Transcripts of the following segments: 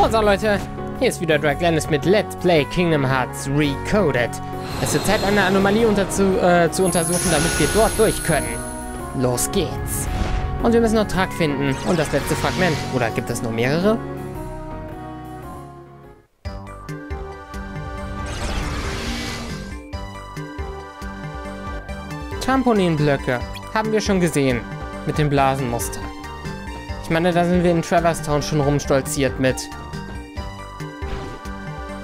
What's up, Leute? Hier ist wieder Draglannis mit Let's Play Kingdom Hearts Recoded. Es wird Zeit, eine Anomalie unter zu, äh, zu untersuchen, damit wir dort durch können. Los geht's. Und wir müssen noch Trag finden und das letzte Fragment. Oder gibt es noch mehrere? Trampolinblöcke. Haben wir schon gesehen. Mit dem Blasenmuster. Ich meine, da sind wir in Traverse Town schon rumstolziert mit.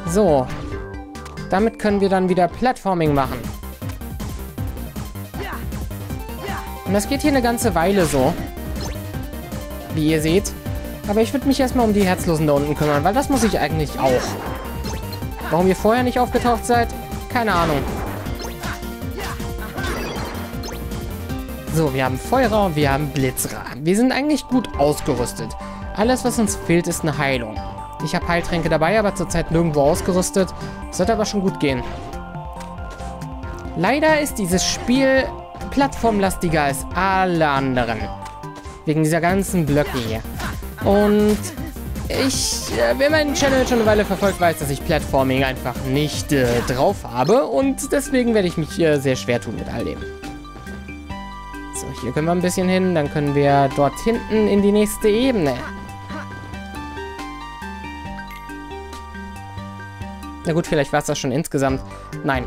So. Damit können wir dann wieder Platforming machen. Und das geht hier eine ganze Weile so. Wie ihr seht. Aber ich würde mich erstmal um die Herzlosen da unten kümmern, weil das muss ich eigentlich auch. Warum ihr vorher nicht aufgetaucht seid? Keine Ahnung. So, wir haben Feuer, wir haben Blitzra. Wir sind eigentlich gut ausgerüstet. Alles, was uns fehlt, ist eine Heilung. Ich habe Heiltränke dabei, aber zurzeit nirgendwo ausgerüstet. Sollte aber schon gut gehen. Leider ist dieses Spiel plattformlastiger als alle anderen. Wegen dieser ganzen Blöcke hier. Und ich, äh, wer meinen Channel schon eine Weile verfolgt, weiß, dass ich Platforming einfach nicht äh, drauf habe. Und deswegen werde ich mich äh, sehr schwer tun mit all dem. So, hier können wir ein bisschen hin. Dann können wir dort hinten in die nächste Ebene. Na gut, vielleicht war es das schon insgesamt. Nein.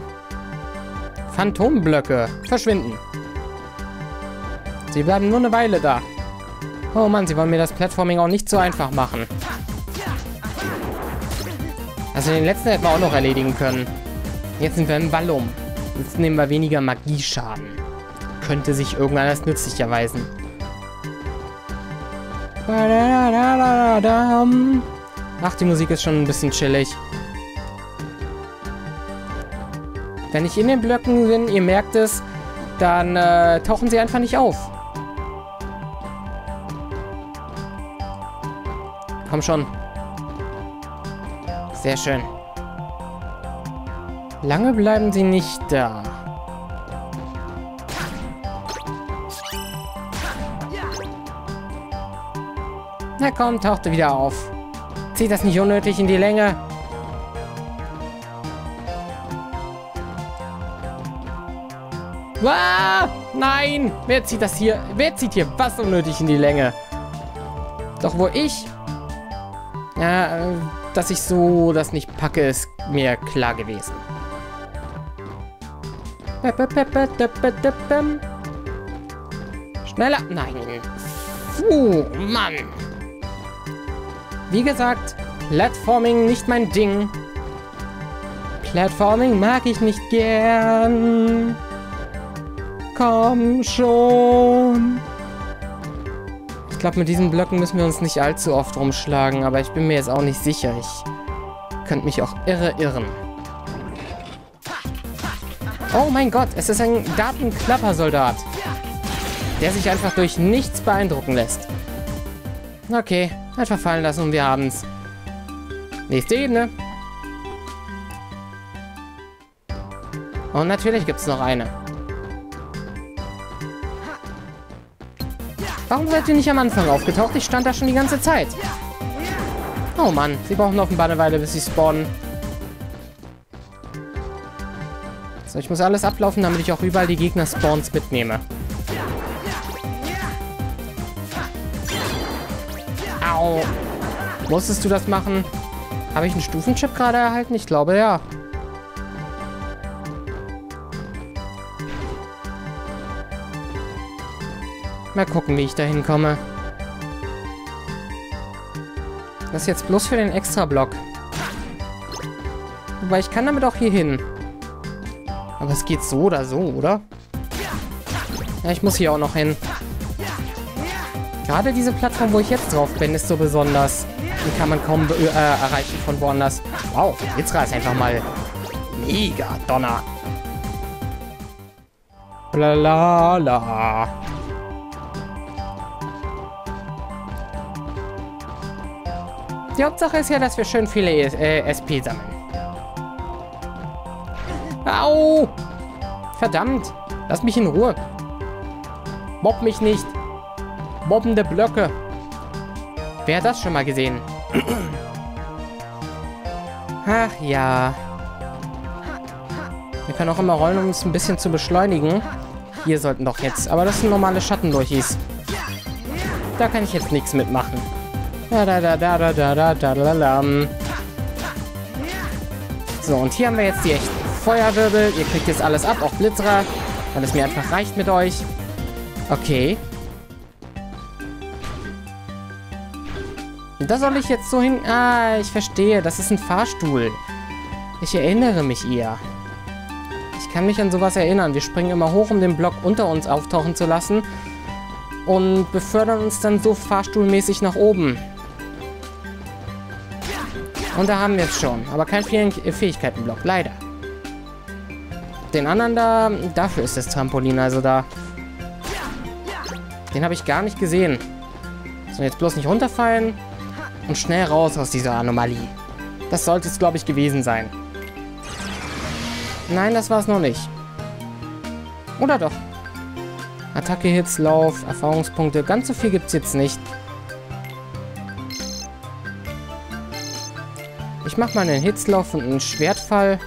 Phantomblöcke. Verschwinden. Sie bleiben nur eine Weile da. Oh Mann, sie wollen mir das Platforming auch nicht so einfach machen. Also den letzten hätten wir auch noch erledigen können. Jetzt sind wir im Ballum. Jetzt nehmen wir weniger Magieschaden. Könnte sich irgendwann als nützlich erweisen. Ach, die Musik ist schon ein bisschen chillig. Wenn ich in den Blöcken bin, ihr merkt es, dann äh, tauchen sie einfach nicht auf. Komm schon. Sehr schön. Lange bleiben sie nicht da. Na komm, tauchte wieder auf. Zieht das nicht unnötig in die Länge? Ah, nein! Wer zieht das hier? Wer zieht hier was unnötig in die Länge? Doch wo ich... Ja, äh, dass ich so das nicht packe, ist mir klar gewesen. Schneller! Nein! Puh, Mann! Wie gesagt, Platforming nicht mein Ding. Platforming mag ich nicht gern. Komm schon. Ich glaube, mit diesen Blöcken müssen wir uns nicht allzu oft rumschlagen, aber ich bin mir jetzt auch nicht sicher. Ich könnte mich auch irre irren. Oh mein Gott, es ist ein Datenklappersoldat, der sich einfach durch nichts beeindrucken lässt. Okay, einfach fallen lassen und wir haben's. Nächste Ebene. Und natürlich gibt es noch eine. Warum seid ihr nicht am Anfang aufgetaucht? Ich stand da schon die ganze Zeit. Oh Mann, sie brauchen offenbar eine Weile, bis sie spawnen. So, ich muss alles ablaufen, damit ich auch überall die Gegner-Spawns mitnehme. Au. Musstest du das machen? Habe ich einen Stufenchip gerade erhalten? Ich glaube, ja. Mal gucken, wie ich da hinkomme. Das ist jetzt bloß für den Extra-Block. Wobei, ich kann damit auch hier hin. Aber es geht so oder so, oder? Ja, ich muss hier auch noch hin. Gerade diese Plattform, wo ich jetzt drauf bin, ist so besonders. Die kann man kaum äh, erreichen von woanders. Wow, jetzt ist einfach mal mega Donner. Blablabla. Die Hauptsache ist ja, dass wir schön viele äh, SP sammeln. Au! Verdammt! Lass mich in Ruhe. Mob mich nicht. Mobbende Blöcke. Wer hat das schon mal gesehen? Ach ja. Wir können auch immer rollen, um es ein bisschen zu beschleunigen. Hier sollten doch jetzt. Aber das sind normale Schattendurchis. Da kann ich jetzt nichts mitmachen. Da da da da da da da da da. So, und hier haben wir jetzt die echten Feuerwirbel. Ihr kriegt jetzt alles ab, auch Blitzer, weil es mir einfach reicht mit euch. Okay. Und da soll ich jetzt so hin... Ah, ich verstehe. Das ist ein Fahrstuhl. Ich erinnere mich eher. Ich kann mich an sowas erinnern. Wir springen immer hoch, um den Block unter uns auftauchen zu lassen. Und befördern uns dann so fahrstuhlmäßig nach oben. Und da haben wir es schon. Aber kein Fähigkeitenblock. Leider. Den anderen da... Dafür ist das Trampolin also da. Den habe ich gar nicht gesehen. So, jetzt bloß nicht runterfallen. Und schnell raus aus dieser Anomalie. Das sollte es, glaube ich, gewesen sein. Nein, das war es noch nicht. Oder doch? Attacke, Hits, Lauf, Erfahrungspunkte. Ganz so viel gibt es jetzt nicht. Mache mal einen Hitzlauf und einen Schwertfall.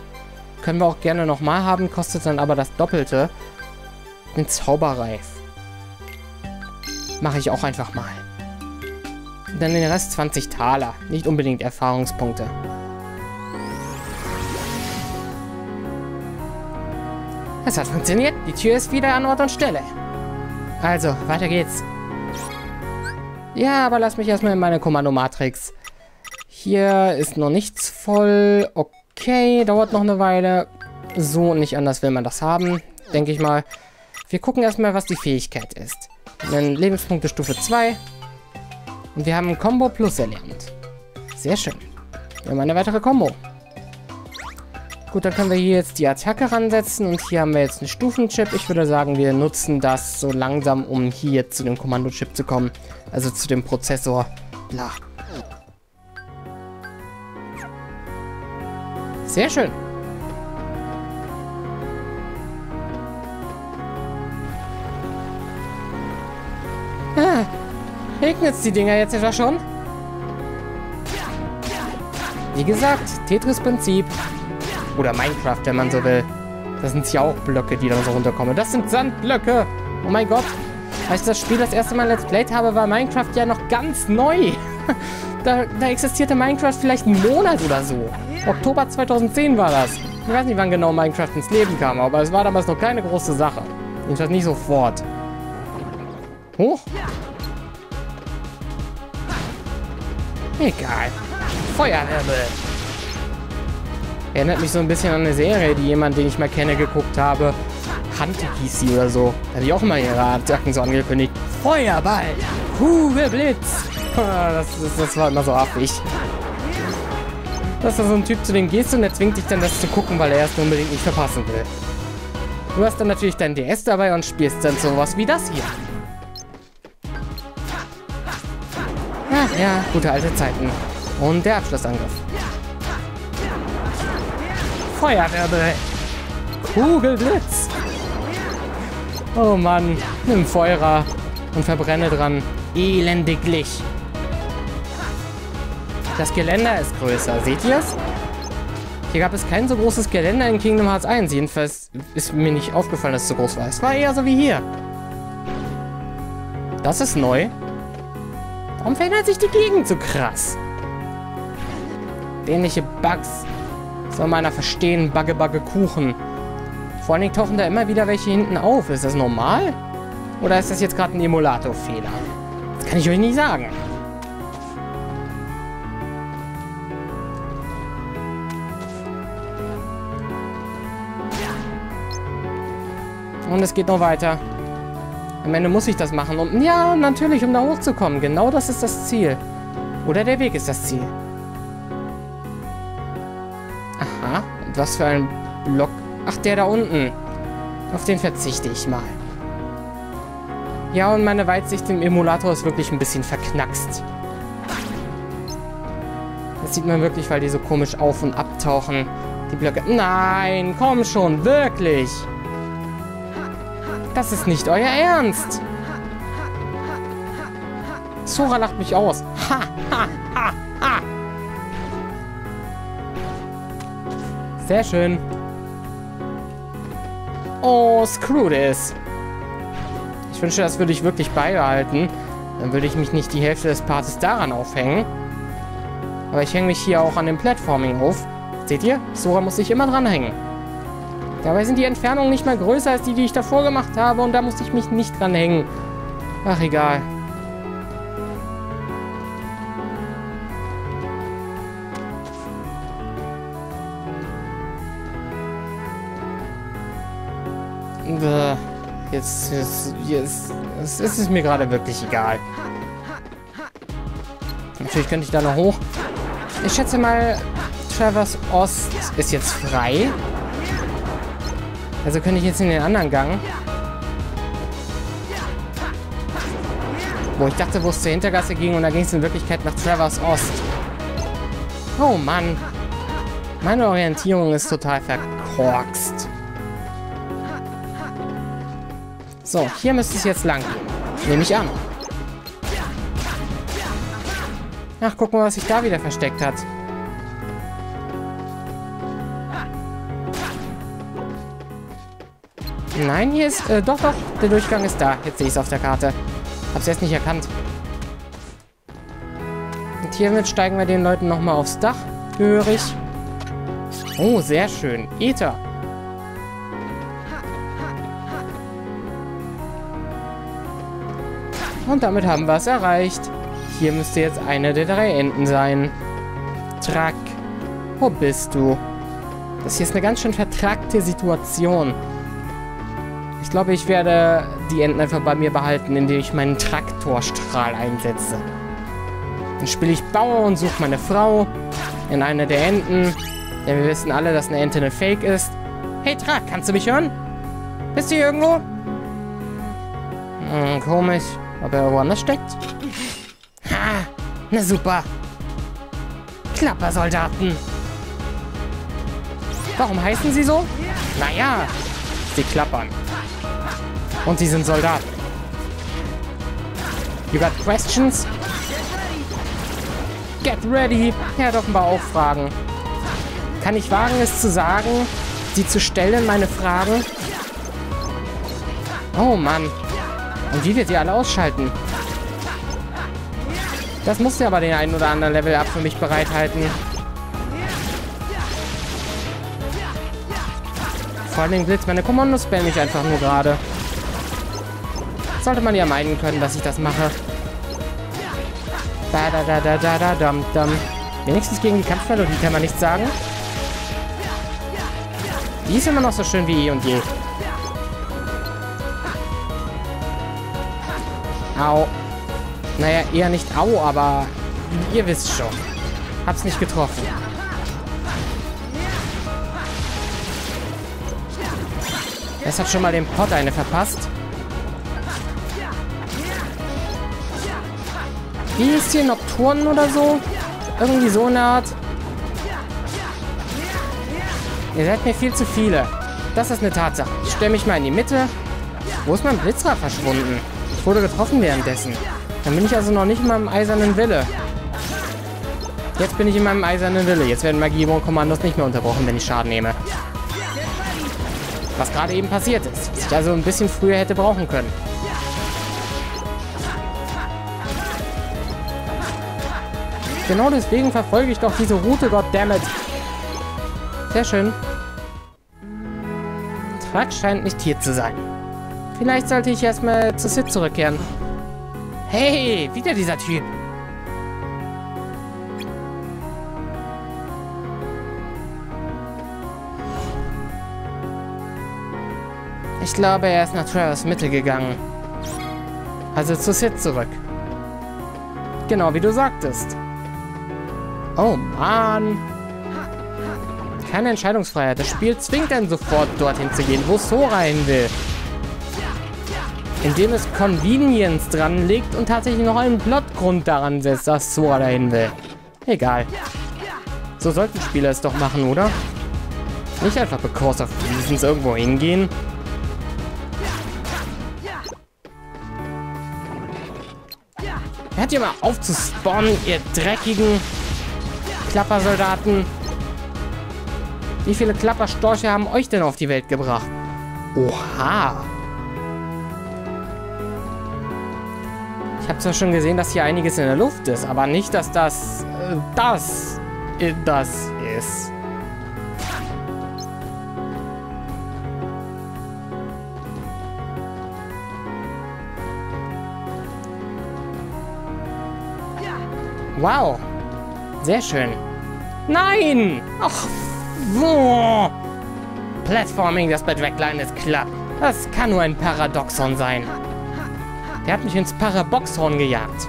Können wir auch gerne nochmal haben, kostet dann aber das Doppelte. Den Zauberreif. Mache ich auch einfach mal. Dann den Rest 20 Taler. Nicht unbedingt Erfahrungspunkte. Es hat funktioniert. Die Tür ist wieder an Ort und Stelle. Also, weiter geht's. Ja, aber lass mich erstmal in meine Kommandomatrix. Hier ist noch nichts voll. Okay, dauert noch eine Weile. So nicht anders will man das haben, denke ich mal. Wir gucken erstmal, was die Fähigkeit ist. Dann Lebenspunkte Stufe 2. Und wir haben Combo Plus erlernt. Sehr schön. Wir haben eine weitere Combo. Gut, dann können wir hier jetzt die Attacke ransetzen und hier haben wir jetzt einen Stufenchip. Ich würde sagen, wir nutzen das so langsam, um hier zu dem Kommandochip zu kommen. Also zu dem Prozessor. Bla. Sehr schön. Ah, regnet's die Dinger jetzt etwa schon? Wie gesagt, Tetris-Prinzip. Oder Minecraft, wenn man so will. Das sind ja auch Blöcke, die dann so runterkommen. Das sind Sandblöcke. Oh mein Gott. Als ich das Spiel das erste Mal Let's Played habe, war Minecraft ja noch ganz neu. da, da existierte Minecraft vielleicht einen Monat oder so. Oktober 2010 war das. Ich weiß nicht, wann genau Minecraft ins Leben kam, aber es war damals noch keine große Sache. Jedenfalls nicht sofort. Hoch? Egal. Feuerwirbel. Erinnert mich so ein bisschen an eine Serie, die jemand, den ich mal kenne, geguckt habe. Hunter hieß sie oder so. Da hatte ich auch immer ihre Attacken so angekündigt. Feuerball! Kugelblitz! Das, das, das war immer so affig. Dass da so ein Typ zu dem gehst und der zwingt dich dann das zu gucken, weil er es unbedingt nicht verpassen will. Du hast dann natürlich dein DS dabei und spielst dann sowas wie das hier. Ach ja, gute alte Zeiten. Und der Abschlussangriff. Feuerwirbel. Kugelblitz. Oh Mann, nimm Feuer und verbrenne dran. Elendiglich. Das Geländer ist größer. Seht ihr es? Hier gab es kein so großes Geländer in Kingdom Hearts 1. Jedenfalls ist mir nicht aufgefallen, dass es so groß war. Es war eher so wie hier. Das ist neu. Warum verändert sich die Gegend so krass? Dämliche Bugs. Soll meiner verstehen, Bugge, Bugge, Kuchen. Vor allen Dingen tauchen da immer wieder welche hinten auf. Ist das normal? Oder ist das jetzt gerade ein Emulator-Fehler? Das kann ich euch nicht sagen. Und es geht noch weiter. Am Ende muss ich das machen. Um, ja, natürlich, um da hochzukommen. Genau das ist das Ziel. Oder der Weg ist das Ziel. Aha. Was für ein Block. Ach, der da unten. Auf den verzichte ich mal. Ja, und meine Weitsicht im Emulator ist wirklich ein bisschen verknackst. Das sieht man wirklich, weil die so komisch auf- und abtauchen. Die Blöcke. Nein, komm schon, wirklich. Das ist nicht euer Ernst. Sora lacht mich aus. Ha, ha, ha, ha. Sehr schön. Oh, screw this. Ich wünsche, das würde ich wirklich beibehalten. Dann würde ich mich nicht die Hälfte des Partes daran aufhängen. Aber ich hänge mich hier auch an dem Platforming auf. Seht ihr? Sora muss sich immer dranhängen. Dabei sind die Entfernungen nicht mal größer als die, die ich davor gemacht habe. Und da musste ich mich nicht dranhängen. Ach, egal. Jetzt, jetzt, jetzt, jetzt ist es mir gerade wirklich egal. Natürlich könnte ich da noch hoch. Ich schätze mal, Travers Ost ist jetzt frei. Also könnte ich jetzt in den anderen Gang. Wo ich dachte, wo es zur Hintergasse ging und da ging es in Wirklichkeit nach Travers Ost. Oh Mann. Meine Orientierung ist total verkorkst. So, hier müsste es jetzt lang gehen. Nehme ich an. Ach, guck mal, was sich da wieder versteckt hat. Nein, hier ist... Äh, doch, doch. Der Durchgang ist da. Jetzt sehe ich es auf der Karte. Hab's erst nicht erkannt. Und hiermit steigen wir den Leuten nochmal aufs Dach. Gehörig. Oh, sehr schön. Ether. Und damit haben wir es erreicht. Hier müsste jetzt eine der drei Enden sein. Track. Wo bist du? Das hier ist eine ganz schön vertrackte Situation. Ich glaube, ich werde die Enden einfach bei mir behalten, indem ich meinen Traktorstrahl einsetze. Dann spiele ich Bauer und suche meine Frau in eine der Enden. Denn wir wissen alle, dass eine Ente eine Fake ist. Hey Trak, kannst du mich hören? Bist du hier irgendwo? Hm, komisch. Ob er woanders steckt? Ha! Na super! Klappersoldaten! Warum heißen sie so? Naja, sie klappern. Und sie sind Soldaten. You got questions? Get ready! Er hat offenbar auch Fragen. Kann ich wagen, es zu sagen? Sie zu stellen, meine Fragen? Oh Mann. Und wie wir sie alle ausschalten. Das muss ja aber den einen oder anderen Level up für mich bereithalten. Vor allem Blitz, meine Kommandos spammen mich einfach nur gerade. Sollte man ja meinen können, dass ich das mache. Da da da da da da dum dum. Wenigstens gegen die Kampfmelodie kann man nichts sagen. Die ist immer noch so schön wie eh und je. Au. Naja, eher nicht au, aber ihr wisst schon. Hab's nicht getroffen. Es hat schon mal dem Pot eine verpasst. Wie ist hier Nocturnen oder so? Irgendwie so eine Art. Ihr seid mir viel zu viele. Das ist eine Tatsache. Ich stelle mich mal in die Mitte. Wo ist mein Blitzrad verschwunden? Ich wurde getroffen währenddessen. Dann bin ich also noch nicht in meinem eisernen Wille. Jetzt bin ich in meinem eisernen Wille. Jetzt werden Magie-Kommandos nicht mehr unterbrochen, wenn ich Schaden nehme. Was gerade eben passiert ist. Was ich also ein bisschen früher hätte brauchen können. Genau deswegen verfolge ich doch diese Route, goddammit. Sehr schön. Trak scheint nicht hier zu sein. Vielleicht sollte ich erstmal zu Sid zurückkehren. Hey, wieder dieser Typ. Ich glaube, er ist nach Travers Mitte gegangen. Also zu Sid zurück. Genau wie du sagtest. Oh Mann. Keine Entscheidungsfreiheit. Das Spiel zwingt einen sofort dorthin zu gehen, wo Sora hin will indem es Convenience dran legt und tatsächlich noch einen Plotgrund daran setzt, dass Sora dahin will. Egal. So sollten Spieler es doch machen, oder? Nicht einfach because of reasons irgendwo hingehen. Ihr mal auf zu spawnen, ihr dreckigen Klappersoldaten. Wie viele Klapperstorche haben euch denn auf die Welt gebracht? Oha. Ich habe zwar schon gesehen, dass hier einiges in der Luft ist, aber nicht, dass das... Äh, das... Äh, das ist. Wow. Sehr schön. Nein! Ach, wo? Platforming, das bei Dragline ist klappt. Das kann nur ein Paradoxon sein. Der hat mich ins Paraboxhorn gejagt.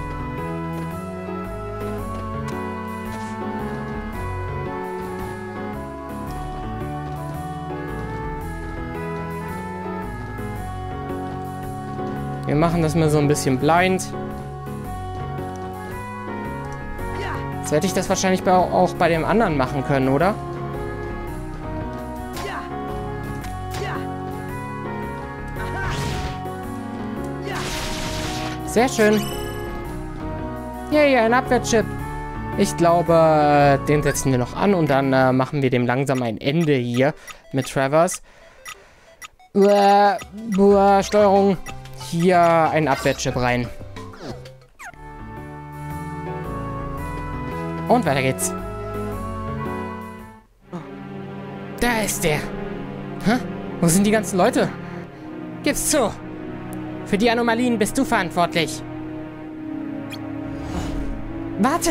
Wir machen das mal so ein bisschen blind. Hätte ich das wahrscheinlich auch bei dem anderen machen können, oder? Sehr schön. Yay, ein Abwehrchip. Ich glaube, den setzen wir noch an und dann äh, machen wir dem langsam ein Ende hier mit Travers. Uah, uah, Steuerung. Hier ein Abwehrchip rein. Und weiter geht's. Da ist der. Hä? Wo sind die ganzen Leute? Gib's zu. Für die Anomalien bist du verantwortlich. Warte!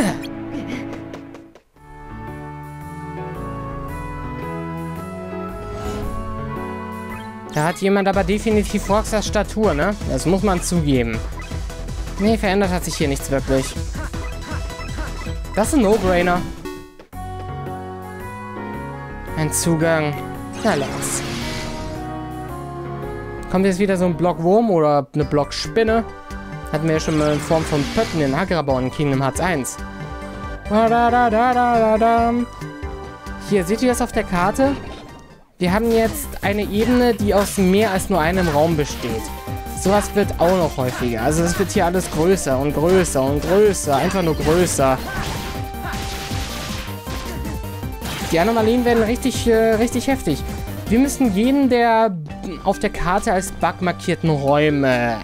Da hat jemand aber definitiv Roxas Statur, ne? Das muss man zugeben. Nee, verändert hat sich hier nichts wirklich. Das ist ein No-Brainer. Ein Zugang. Na los. Kommt jetzt wieder so ein Blockwurm oder eine Blockspinne? Hatten wir ja schon mal in Form von Pötten in Agrabau in Kingdom Hearts 1. Hier, seht ihr das auf der Karte? Wir haben jetzt eine Ebene, die aus mehr als nur einem Raum besteht. Sowas wird auch noch häufiger. Also es wird hier alles größer und größer und größer. Einfach nur größer. Die Anomalien werden richtig, äh, richtig heftig. Wir müssen jeden der auf der Karte als Bug markierten Räume,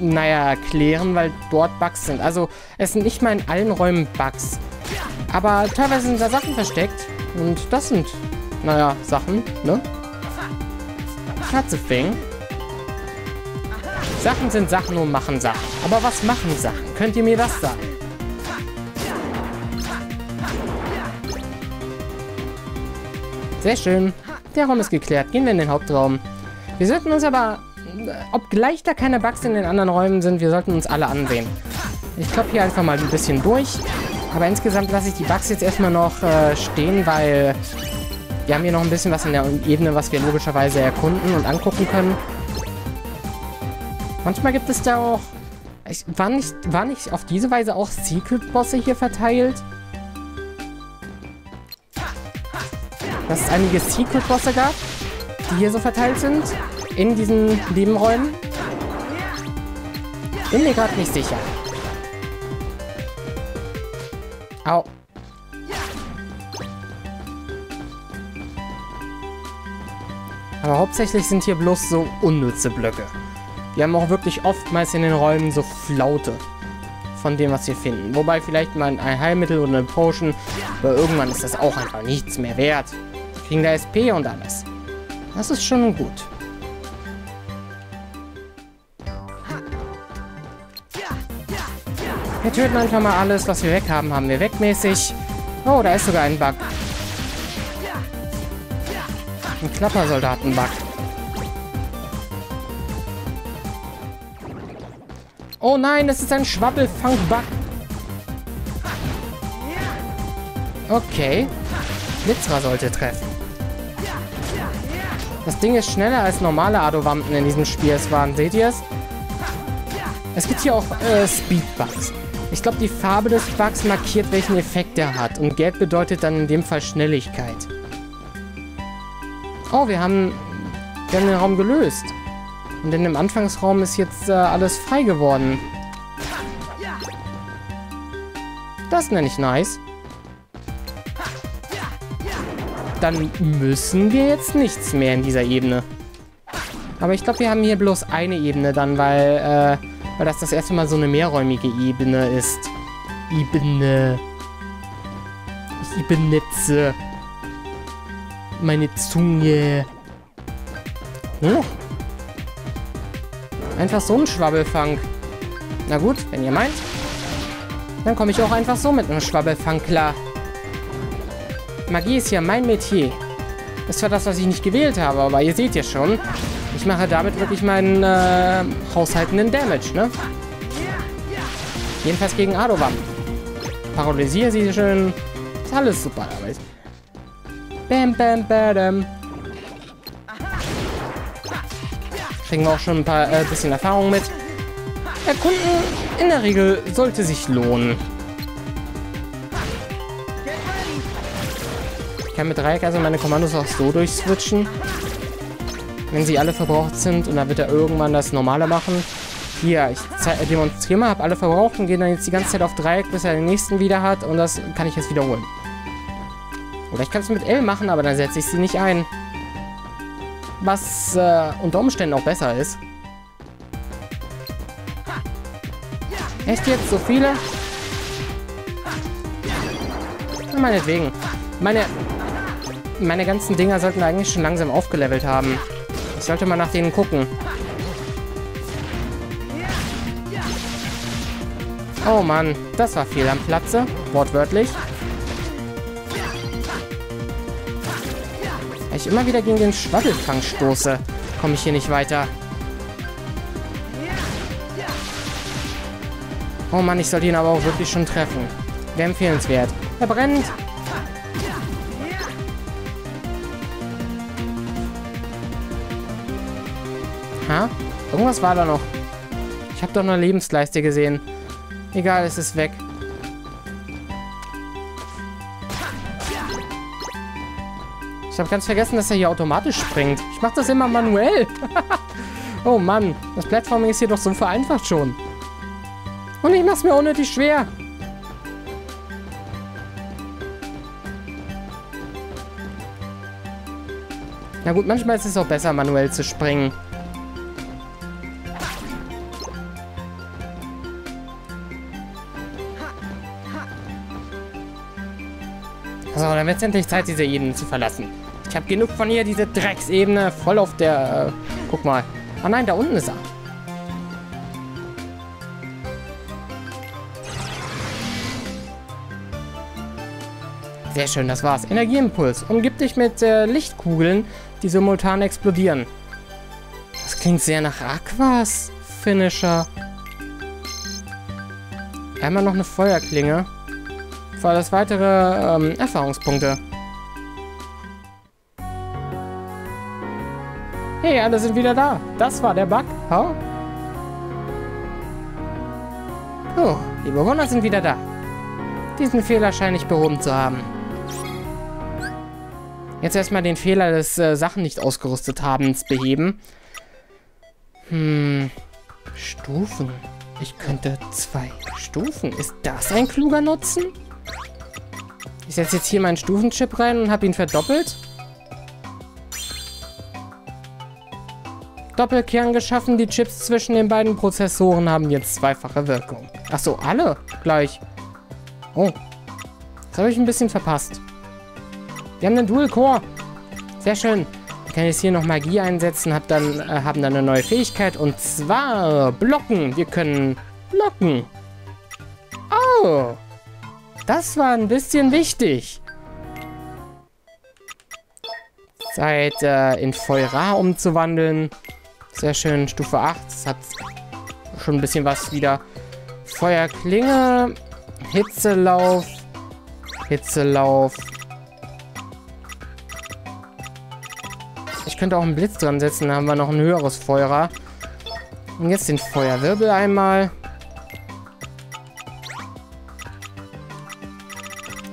naja, klären, weil dort Bugs sind. Also, es sind nicht mal in allen Räumen Bugs. Aber teilweise sind da Sachen versteckt. Und das sind, naja, Sachen, ne? A thing. Sachen sind Sachen und machen Sachen. Aber was machen Sachen? Könnt ihr mir das sagen? Sehr schön. Der Raum ist geklärt. Gehen wir in den Hauptraum. Wir sollten uns aber, obgleich da keine Bugs in den anderen Räumen sind, wir sollten uns alle ansehen. Ich kloppe hier einfach mal ein bisschen durch. Aber insgesamt lasse ich die Bugs jetzt erstmal noch äh, stehen, weil wir haben hier noch ein bisschen was in der Ebene, was wir logischerweise erkunden und angucken können. Manchmal gibt es da auch... Ich, war, nicht, war nicht auf diese Weise auch Secret-Bosse hier verteilt? Dass es einige Secret-Bosse gab, die hier so verteilt sind, in diesen Nebenräumen. Bin mir gerade nicht sicher. Au. Aber hauptsächlich sind hier bloß so unnütze Blöcke. Die haben auch wirklich oftmals in den Räumen so Flaute von dem, was wir finden. Wobei vielleicht mal ein Heilmittel oder eine Potion, aber irgendwann ist das auch einfach nichts mehr wert kriegen da SP und alles. Das ist schon gut. Wir töten einfach mal alles, was wir weg haben, haben wir wegmäßig. Oh, da ist sogar ein Bug. Ein Klappersoldaten-Bug. Oh nein, es ist ein Schwabbelfang-Bug. Okay. Blitzra sollte treffen. Das Ding ist schneller als normale Adovampen in diesem Spiel es waren. Seht ihr es? Es gibt hier auch äh, Speed-Bugs. Ich glaube, die Farbe des Bugs markiert, welchen Effekt er hat. Und gelb bedeutet dann in dem Fall Schnelligkeit. Oh, wir haben, wir haben den Raum gelöst. Und in dem Anfangsraum ist jetzt äh, alles frei geworden. Das nenne ich nice. Dann müssen wir jetzt nichts mehr in dieser Ebene. Aber ich glaube, wir haben hier bloß eine Ebene dann, weil, äh, weil das das erste Mal so eine mehrräumige Ebene ist. Ebene. Ich benetze meine Zunge. Hm? Einfach so ein Schwabbelfang. Na gut, wenn ihr meint. Dann komme ich auch einfach so mit einem Schwabbelfang klar. Magie ist ja mein Metier. Ist zwar das, was ich nicht gewählt habe, aber ihr seht ja schon, ich mache damit wirklich meinen äh, haushaltenden Damage, ne? Jedenfalls gegen Adovan. Paralysiere sie schön. Ist alles super Arbeit. Bam, bam, bam. Kriegen wir auch schon ein paar äh, bisschen Erfahrung mit. Erkunden in der Regel sollte sich lohnen. Ich kann mit Dreieck also meine Kommandos auch so durchswitchen. Wenn sie alle verbraucht sind und dann wird er irgendwann das Normale machen. Hier, ich demonstriere mal, habe alle verbraucht und gehe dann jetzt die ganze Zeit auf Dreieck, bis er den nächsten wieder hat und das kann ich jetzt wiederholen. Oder ich kann es mit L machen, aber dann setze ich sie nicht ein. Was äh, unter Umständen auch besser ist. Echt jetzt? So viele? Meinetwegen. Meine, meine ganzen Dinger sollten eigentlich schon langsam aufgelevelt haben. Ich sollte mal nach denen gucken. Oh Mann, das war viel am Platze. Wortwörtlich. Wenn ich immer wieder gegen den Schwabbelfang stoße, komme ich hier nicht weiter. Oh Mann, ich sollte ihn aber auch wirklich schon treffen. Wäre empfehlenswert. Er brennt. Ha? Irgendwas war da noch. Ich habe doch eine Lebensleiste gesehen. Egal, es ist weg. Ich habe ganz vergessen, dass er hier automatisch springt. Ich mache das immer manuell. oh Mann, das Plattforming ist hier doch so vereinfacht schon. Und ich mache es mir unnötig schwer. Na gut, manchmal ist es auch besser, manuell zu springen. So, dann wird es endlich Zeit, diese Ebene zu verlassen. Ich habe genug von ihr, diese Drecksebene, voll auf der... Äh, guck mal. Ah nein, da unten ist er. Sehr schön, das war's. Energieimpuls. Umgib dich mit äh, Lichtkugeln, die simultan explodieren. Das klingt sehr nach Aquas Finisher. Einmal noch eine Feuerklinge. Für alles weitere ähm, Erfahrungspunkte. Hey, alle sind wieder da. Das war der Bug. Huh? Oh, die Bewohner sind wieder da. Diesen Fehler scheine ich behoben zu haben. Jetzt erstmal den Fehler des äh, Sachen nicht ausgerüstet habens beheben. Hm. Stufen. Ich könnte zwei Stufen. Ist das ein kluger Nutzen? Ich setze jetzt hier meinen Stufenchip rein und habe ihn verdoppelt. Doppelkern geschaffen. Die Chips zwischen den beiden Prozessoren haben jetzt zweifache Wirkung. Achso, alle gleich. Oh. Das habe ich ein bisschen verpasst. Wir haben einen Dual-Core. Sehr schön. Ich kann jetzt hier noch Magie einsetzen, hab dann, äh, haben dann eine neue Fähigkeit. Und zwar blocken. Wir können blocken. Oh. Das war ein bisschen wichtig. Zeit, äh, in Feuera umzuwandeln. Sehr schön, Stufe 8. Das hat schon ein bisschen was wieder. Feuerklinge, Hitzelauf, Hitzelauf. Ich könnte auch einen Blitz dran setzen, dann haben wir noch ein höheres Feuer. Und jetzt den Feuerwirbel einmal.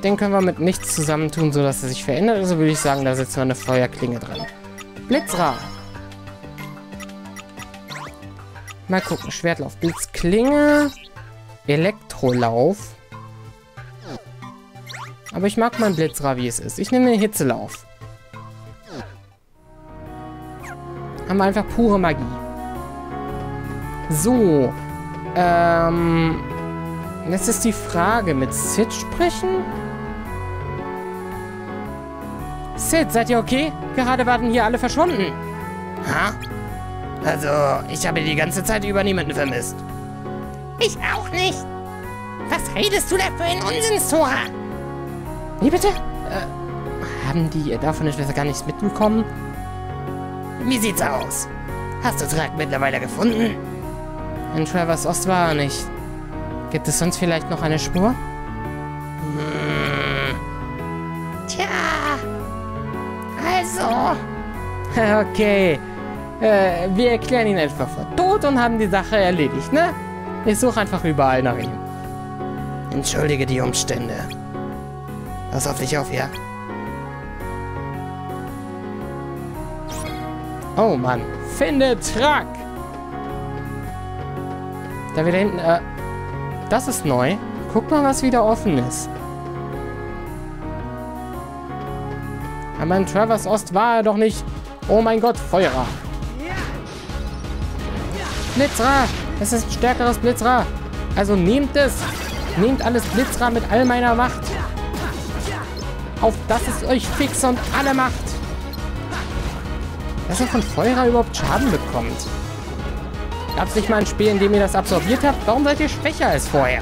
Den können wir mit nichts zusammentun, sodass er sich verändert. Also würde ich sagen, da setzen wir eine Feuerklinge dran. Blitzra. Mal gucken. Schwertlauf, Blitzklinge, Elektrolauf. Aber ich mag meinen Blitzra, wie es ist. Ich nehme den Hitzelauf. Haben wir einfach pure Magie. So. Ähm... Jetzt ist die Frage, mit Sid sprechen? Sid, seid ihr okay? Gerade waren hier alle verschwunden. Ha? Also, ich habe die ganze Zeit über niemanden vermisst. Ich auch nicht. Was redest du da für ein Unsinnstor? Wie bitte? Äh, haben die davon etwas gar nichts mitbekommen? Wie sieht's aus? Hast du Trak mittlerweile gefunden? In Travers Ost war er nicht. Gibt es sonst vielleicht noch eine Spur? okay. Äh, wir erklären ihn einfach für tot und haben die Sache erledigt, ne? Ich suche einfach überall nach ihm. Entschuldige die Umstände. Pass auf dich auf, ja? Oh Mann. Finde Truck! Da wieder hinten, äh... Das ist neu. Guck mal, was wieder offen ist. Aber in Travers Ost war er doch nicht... Oh mein Gott, Feuerer. Blitzra! Es ist ein stärkeres Blitzra. Also nehmt es. Nehmt alles Blitzra mit all meiner Macht. Auf dass es euch fix und alle macht. Dass er von Feuerer überhaupt Schaden bekommt. Gab es nicht mal ein Spiel, in dem ihr das absorbiert habt? Warum seid ihr schwächer als vorher?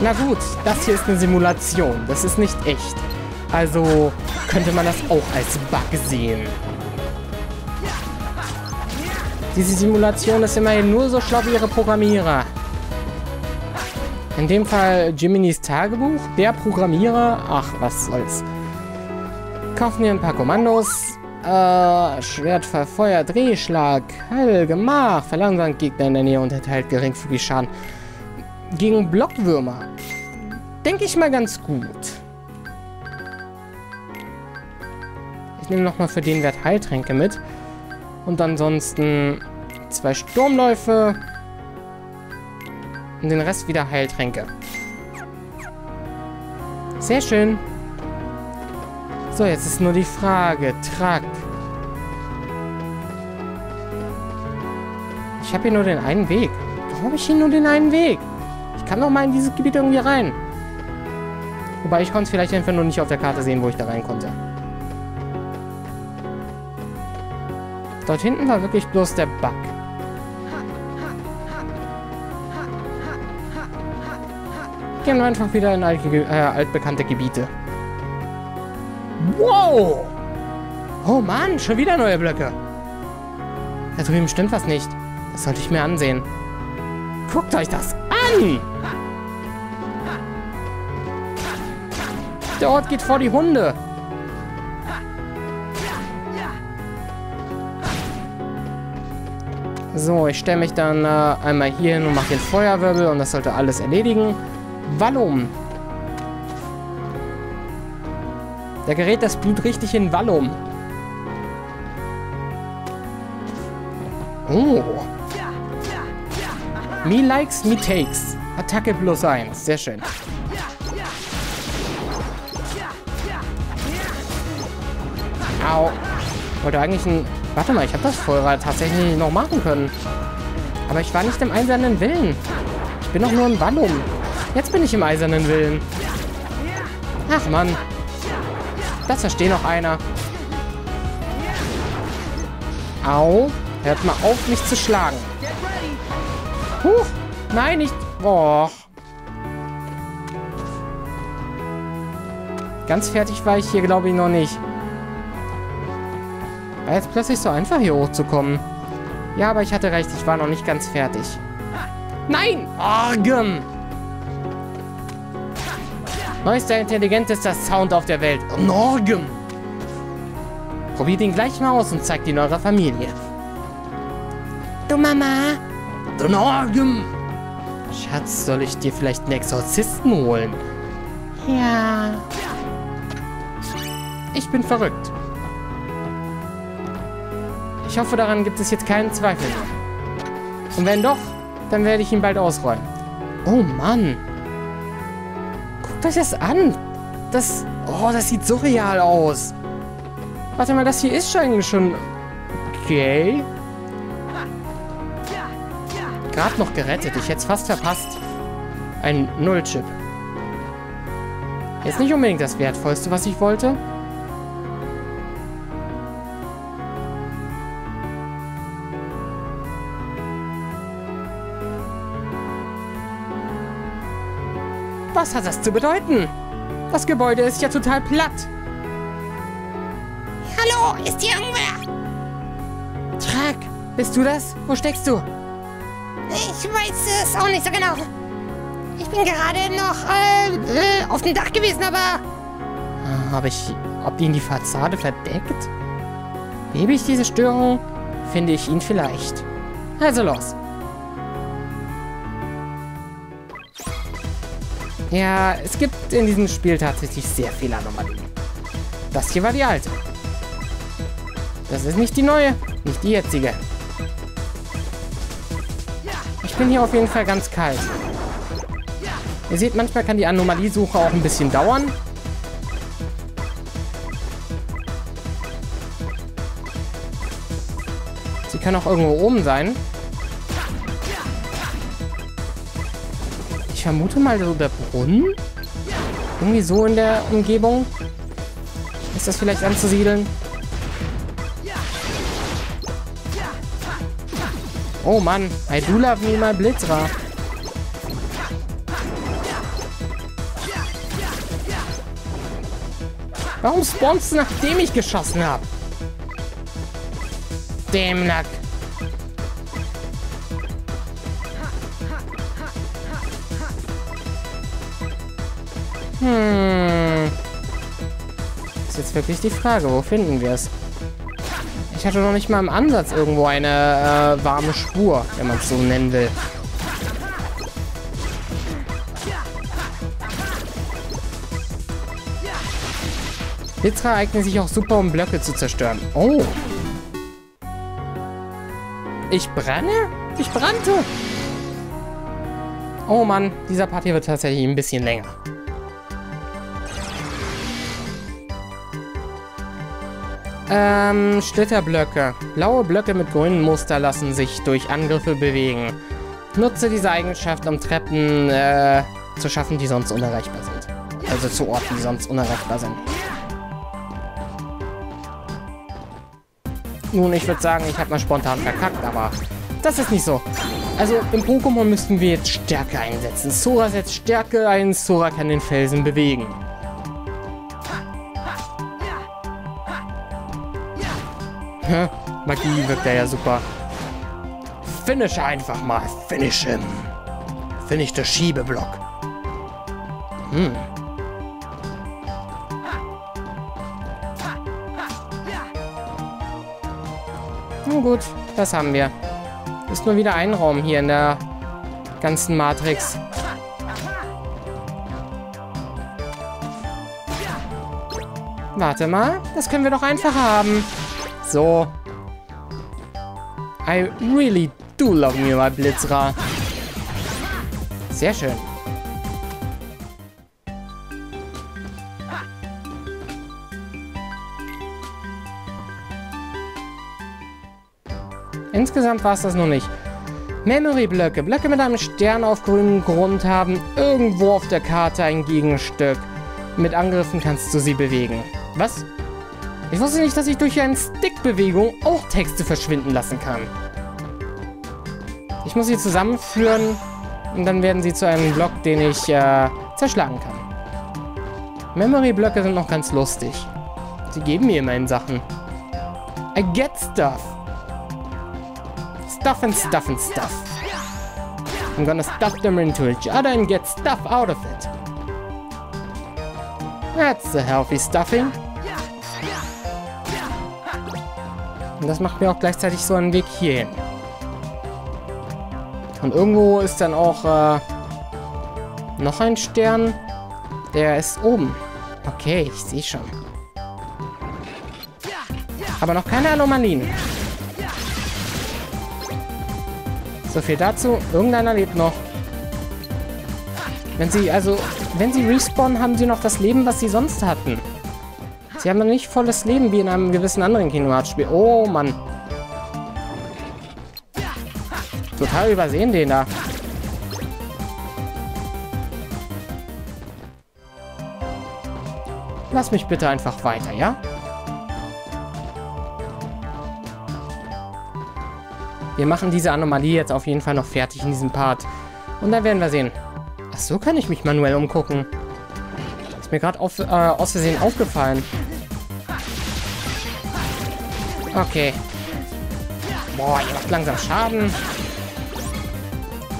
Na gut, das hier ist eine Simulation. Das ist nicht echt. Also könnte man das auch als Bug sehen. Diese Simulation ist immerhin nur so schlau wie ihre Programmierer. In dem Fall Jiminy's Tagebuch. Der Programmierer. Ach, was soll's. Kaufen wir ein paar Kommandos. Äh, Schwertfall, Feuer, Drehschlag, Heil, Gemach, verlangsamt Gegner in der Nähe und enthält geringfügig Schaden. Gegen Blockwürmer. Denke ich mal ganz gut. Ich nehme nochmal für den Wert Heiltränke mit. Und ansonsten zwei Sturmläufe. Und den Rest wieder Heiltränke. Sehr schön. So, jetzt ist nur die Frage. Track. Ich habe hier nur den einen Weg. Warum habe ich hier nur den einen Weg? Ich kann doch mal in dieses Gebiet irgendwie rein. Wobei ich konnte es vielleicht einfach nur nicht auf der Karte sehen, wo ich da rein konnte. Dort hinten war wirklich bloß der Bug. Gehen wir einfach wieder in alte, äh, altbekannte Gebiete. Wow! Oh Mann, schon wieder neue Blöcke. Da drüben stimmt was nicht. Das sollte ich mir ansehen. Guckt euch das an! Der Ort geht vor die Hunde. So, ich stelle mich dann äh, einmal hier hin und mache den Feuerwirbel und das sollte alles erledigen. Wallum. Da gerät das Blut richtig in Wallum. Oh. Me likes, me takes. Attacke plus 1. Sehr schön. Au. Wollte eigentlich ein... Warte mal, ich habe das vorher tatsächlich noch machen können. Aber ich war nicht im eisernen Willen. Ich bin doch nur im Wallum. Jetzt bin ich im eisernen Willen. Ach, Mann. Das versteht noch einer. Au. Hört mal auf, mich zu schlagen. Huch. Nein, nicht. Boah. Ganz fertig war ich hier, glaube ich, noch nicht. War jetzt plötzlich so einfach, hier hochzukommen. Ja, aber ich hatte recht, ich war noch nicht ganz fertig. Nein! Orgem! Neuester, intelligentester Sound auf der Welt. Norgem! Probiert ihn gleich mal aus und zeigt ihn eurer Familie. Du Mama. Du Norgem! Schatz, soll ich dir vielleicht einen Exorzisten holen? Ja. Ich bin verrückt. Ich hoffe, daran gibt es jetzt keinen Zweifel. Und wenn doch, dann werde ich ihn bald ausräumen. Oh Mann. Guckt euch das an. Das... Oh, das sieht surreal aus. Warte mal, das hier ist schon schon... Okay. Gerade noch gerettet. Ich hätte es fast verpasst. Ein Nullchip. Ist nicht unbedingt das Wertvollste, was ich wollte. Was hat das zu bedeuten? Das Gebäude ist ja total platt. Hallo, ist hier irgendwer? Trak, bist du das? Wo steckst du? Ich weiß es auch nicht so genau. Ich bin gerade noch äh, äh, auf dem Dach gewesen, aber Ah, Habe ich... Ob ihn die Fassade verdeckt? Hebe ich diese Störung, finde ich ihn vielleicht. Also los. Ja, es gibt in diesem Spiel tatsächlich sehr viele Anomalien. Das hier war die alte. Das ist nicht die neue, nicht die jetzige. Ich bin hier auf jeden Fall ganz kalt. Ihr seht, manchmal kann die Anomaliesuche auch ein bisschen dauern. Sie kann auch irgendwo oben sein. Vermute mal so der Brunnen. Irgendwie so in der Umgebung. Ist das vielleicht anzusiedeln? Oh Mann, I do love me my Blitzra. Warum spawnst du, nachdem ich geschossen habe? Dämlack. Hm. Wirklich die Frage, wo finden wir es? Ich hatte noch nicht mal im Ansatz irgendwo eine äh, warme Spur, wenn man es so nennen will. Blitzer eignen sich auch super, um Blöcke zu zerstören. Oh. Ich brenne? Ich brannte. Oh Mann, dieser Part hier wird tatsächlich ein bisschen länger. Ähm, Splitterblöcke. Blaue Blöcke mit grünen Muster lassen sich durch Angriffe bewegen. Nutze diese Eigenschaft, um Treppen äh, zu schaffen, die sonst unerreichbar sind. Also zu Orten, die sonst unerreichbar sind. Nun, ich würde sagen, ich habe mal spontan verkackt, aber das ist nicht so. Also im Pokémon müssten wir jetzt Stärke einsetzen. Sora setzt Stärke ein, Sora kann den Felsen bewegen. Magie wirkt ja super. Finish einfach mal. Finish him. Finish der Schiebeblock. Hm. Nun gut, das haben wir. Ist nur wieder ein Raum hier in der ganzen Matrix. Warte mal, das können wir doch einfach haben. So. I really do love me, my Blitzra. Sehr schön. Insgesamt war es das noch nicht. Memory-Blöcke. Blöcke mit einem Stern auf grünem Grund haben irgendwo auf der Karte ein Gegenstück. Mit Angriffen kannst du sie bewegen. Was? Ich wusste nicht, dass ich durch eine Stickbewegung auch Texte verschwinden lassen kann. Ich muss sie zusammenführen und dann werden sie zu einem Block, den ich äh, zerschlagen kann. Memory-Blöcke sind noch ganz lustig. Sie geben mir immerhin Sachen. I get stuff. Stuff and stuff and stuff. I'm gonna stuff them into each other and get stuff out of it. That's a healthy stuffing. Und das macht mir auch gleichzeitig so einen Weg hierhin. Und irgendwo ist dann auch äh, noch ein Stern. Der ist oben. Okay, ich sehe schon. Aber noch keine Anomalien. So viel dazu. Irgendeiner lebt noch. Wenn sie, also, wenn sie respawnen, haben sie noch das Leben, was sie sonst hatten. Sie haben nicht volles Leben wie in einem gewissen anderen Kingdom Hearts Spiel. Oh, Mann. Total übersehen den da. Lass mich bitte einfach weiter, ja? Wir machen diese Anomalie jetzt auf jeden Fall noch fertig in diesem Part. Und dann werden wir sehen. Ach, so kann ich mich manuell umgucken. Ist mir gerade äh, aus Versehen aufgefallen. Okay. Boah, ihr macht langsam Schaden.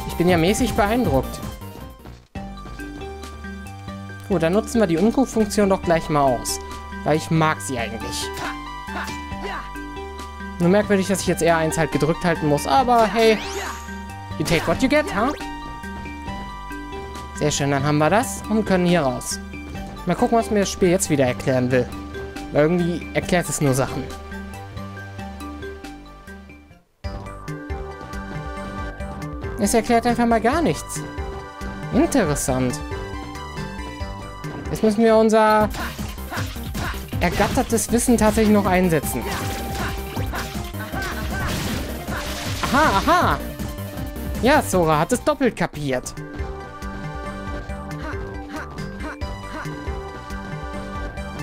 Ich bin ja mäßig beeindruckt. Gut, dann nutzen wir die Umguckfunktion doch gleich mal aus. Weil ich mag sie eigentlich. Nur merkwürdig, dass ich jetzt R1 halt gedrückt halten muss. Aber hey, you take what you get, huh? Sehr schön, dann haben wir das und können hier raus. Mal gucken, was mir das Spiel jetzt wieder erklären will. Weil irgendwie erklärt es nur Sachen. Es erklärt einfach mal gar nichts. Interessant. Jetzt müssen wir unser ergattertes Wissen tatsächlich noch einsetzen. Aha, aha. Ja, Sora hat es doppelt kapiert.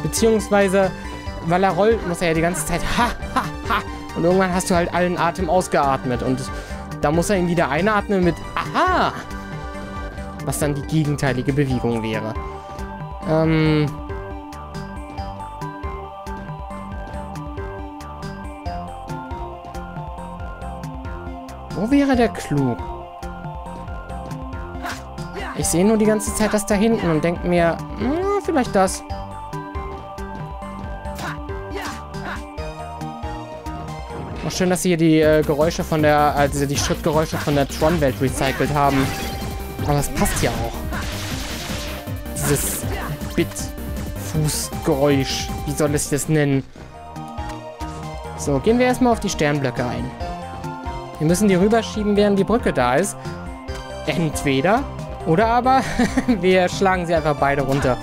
Beziehungsweise, weil er rollt, muss er ja die ganze Zeit ha, ha, ha. Und irgendwann hast du halt allen Atem ausgeatmet. Und da muss er ihn wieder einatmen mit aha. Was dann die gegenteilige Bewegung wäre. Ähm... Wo wäre der Klug? Ich sehe nur die ganze Zeit das da hinten und denke mir, hm, vielleicht das. Schön, dass sie hier die äh, Geräusche von der, also die Schrittgeräusche von der Tron-Welt recycelt haben. Aber es passt ja auch. Dieses Bit-Fußgeräusch. Wie soll ich das nennen? So, gehen wir erstmal auf die Sternblöcke ein. Wir müssen die rüberschieben, während die Brücke da ist. Entweder. Oder aber wir schlagen sie einfach beide runter.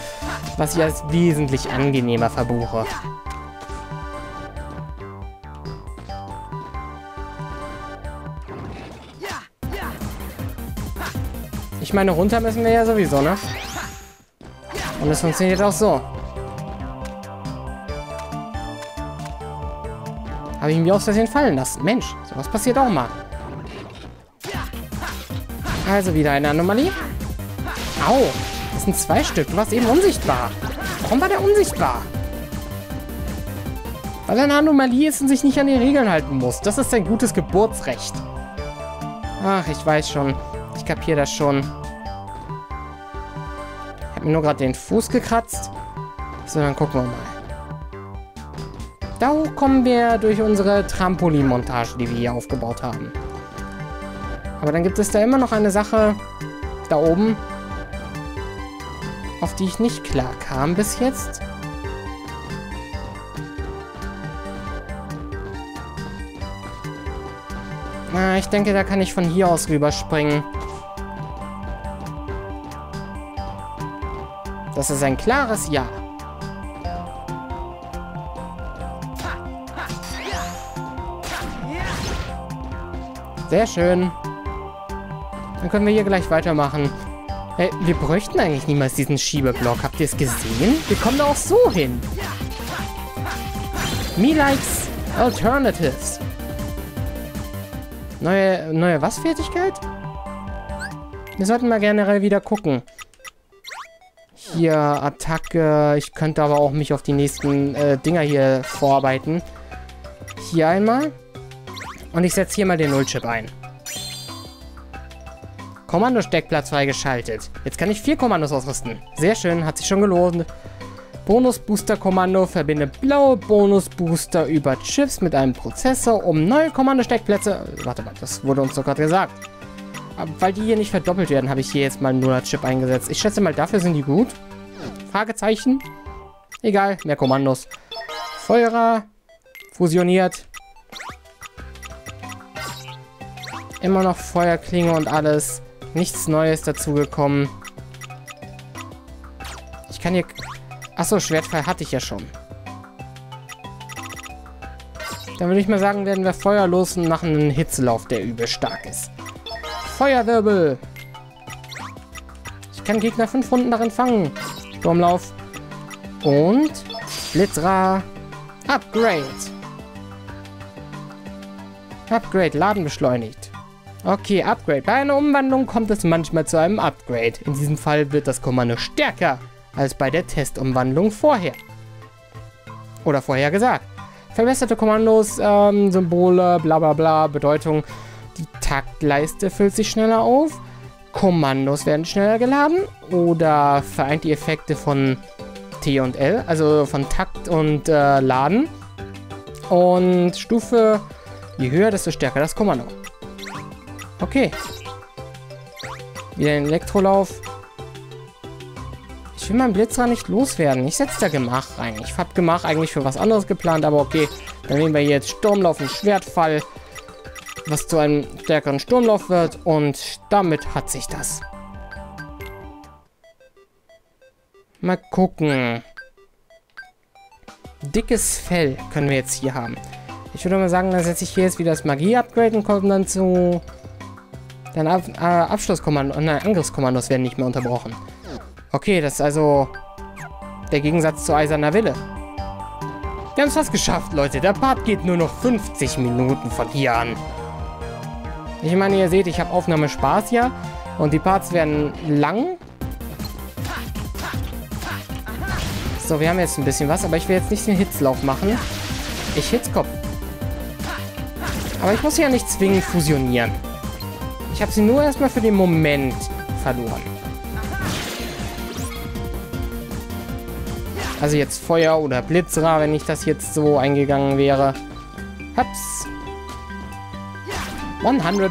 Was ich als wesentlich angenehmer verbuche. Ich meine, runter müssen wir ja sowieso, ne? Und es funktioniert auch so. Habe ich mir aus Versehen fallen lassen. Mensch, sowas passiert auch mal. Also wieder eine Anomalie. Au, das sind zwei Stück. Du warst eben unsichtbar. Warum war der unsichtbar? Weil er eine Anomalie ist und sich nicht an die Regeln halten muss. Das ist sein gutes Geburtsrecht. Ach, ich weiß schon. Ich kapiere das schon. Habe mir nur gerade den Fuß gekratzt. So, dann gucken wir mal. Da kommen wir durch unsere Trampolin-Montage, die wir hier aufgebaut haben. Aber dann gibt es da immer noch eine Sache da oben, auf die ich nicht klar kam bis jetzt. Na, ich denke, da kann ich von hier aus rüberspringen. Das ist ein klares Ja. Sehr schön. Dann können wir hier gleich weitermachen. Hey, wir bräuchten eigentlich niemals diesen Schiebeblock. Habt ihr es gesehen? Wir kommen da auch so hin. Me likes alternatives. Neue, neue was Fertigkeit? Wir sollten mal generell wieder gucken. Hier, Attacke. Ich könnte aber auch mich auf die nächsten äh, Dinger hier vorarbeiten. Hier einmal. Und ich setze hier mal den Nullchip ein. Kommando-Steckplatz freigeschaltet. Jetzt kann ich vier Kommandos ausrüsten. Sehr schön, hat sich schon gelohnt. Bonus-Booster-Kommando verbinde blaue Bonus-Booster über Chips mit einem Prozessor, um neue Kommando-Steckplätze... Warte mal, das wurde uns doch gerade gesagt. Aber weil die hier nicht verdoppelt werden, habe ich hier jetzt mal einen Chip eingesetzt. Ich schätze mal, dafür sind die gut. Fragezeichen. Egal, mehr Kommandos. Feuerer. Fusioniert. Immer noch Feuerklinge und alles. Nichts Neues dazugekommen. Ich kann hier... Achso, Schwertfall hatte ich ja schon. Dann würde ich mal sagen, werden wir Feuer los und machen einen Hitzelauf, der übel stark ist. Feuerwirbel. Ich kann Gegner fünf Runden darin fangen. Sturmlauf. Und Blitzra. Upgrade. Upgrade, Laden beschleunigt. Okay, Upgrade. Bei einer Umwandlung kommt es manchmal zu einem Upgrade. In diesem Fall wird das Kommando stärker als bei der Testumwandlung vorher. Oder vorher gesagt. Verbesserte Kommandos, ähm, Symbole, bla bla bla, Bedeutung. Die Taktleiste füllt sich schneller auf. Kommandos werden schneller geladen. Oder vereint die Effekte von T und L, also von Takt und äh, Laden. Und Stufe, je höher, desto stärker das Kommando. Okay. Wieder ein Elektrolauf. Ich will meinen Blitzer nicht loswerden. Ich setze da Gemach rein. Ich habe Gemach eigentlich für was anderes geplant, aber okay. Dann nehmen wir jetzt Sturmlauf und Schwertfall, was zu einem stärkeren Sturmlauf wird. Und damit hat sich das. Mal gucken. Dickes Fell können wir jetzt hier haben. Ich würde mal sagen, dann setze ich hier jetzt wieder das Magie-Upgrade und komme dann zu... Dann Ab äh, Abschlusskommando, nein, Angriffskommandos werden nicht mehr unterbrochen. Okay, das ist also der Gegensatz zu Eiserner Wille. Wir haben es fast geschafft, Leute. Der Part geht nur noch 50 Minuten von hier an. Ich meine, ihr seht, ich habe Aufnahme Spaß ja. Und die Parts werden lang. So, wir haben jetzt ein bisschen was, aber ich will jetzt nicht den Hitzlauf machen. Ich Hitzkopf. Aber ich muss ja nicht zwingend fusionieren. Ich habe sie nur erstmal für den Moment verloren. Also jetzt Feuer oder Blitzra, wenn ich das jetzt so eingegangen wäre. Haps. 100%.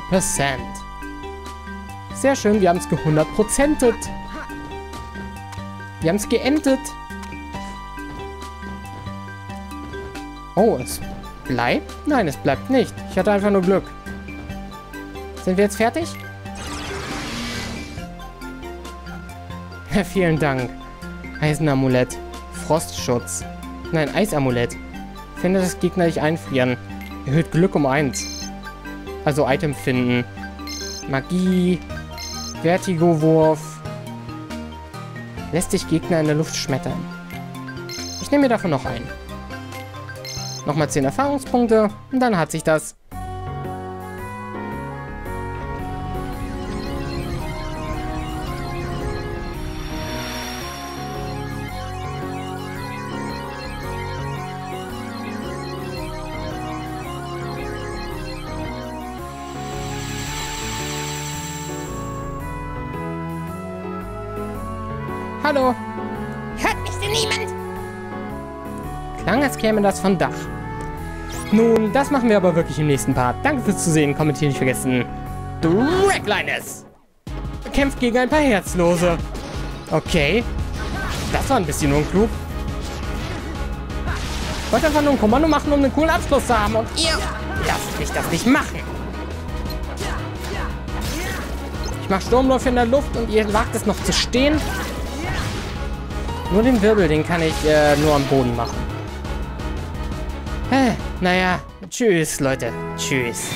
Sehr schön, wir haben es gehundertprozentet. Wir haben es geentet. Oh, es bleibt? Nein, es bleibt nicht. Ich hatte einfach nur Glück. Sind wir jetzt fertig? Vielen Dank. Eisenamulett. Frostschutz. Nein, Eisamulett. Finde das Gegner nicht einfrieren. Erhöht Glück um 1. Also Item finden. Magie. Vertigo-Wurf. Lässt dich Gegner in der Luft schmettern. Ich nehme mir davon noch ein. Nochmal 10 Erfahrungspunkte und dann hat sich das. Käme das von Dach. Nun, das machen wir aber wirklich im nächsten Part. Danke fürs Zusehen. Kommentieren nicht vergessen. Draglines. Kämpft gegen ein paar Herzlose. Okay. Das war ein bisschen unklug. Wollte einfach nur ein Kommando machen, um einen coolen Abschluss zu haben. Und ihr lasst mich das nicht machen. Ich mache Sturmlauf in der Luft und ihr wagt es noch zu stehen. Nur den Wirbel, den kann ich äh, nur am Boden machen. Naja, tschüss, Leute. Tschüss.